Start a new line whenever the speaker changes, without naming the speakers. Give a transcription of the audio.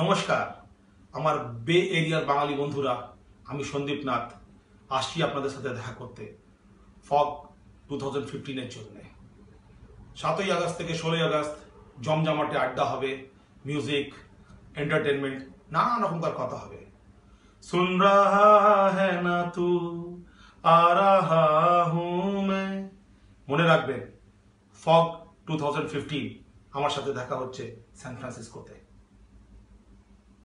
নমস্কার। আমার বে এরিয়ার বাঙালি বন্ধুরা, আমি সন্দীপ নাথ। আসছি আপনাদের সাথে দেখা করতে ফগ টু থাউজেন্ড ফিফটিনের জন্যে। সাতই আগস্ট থেকে ষোলোই আগস্ট জমজমাটে আড্ডা হবে, মিউজিক, এন্টারটেনমেন্ট, নানা রকমকার কথা হবে। সুন रहा है ना तू আরাহা रहा মনে রাখবেন, ফগ টু আমার সাথে দেখা হচ্ছে সান ফ্রান্সিসকোতে।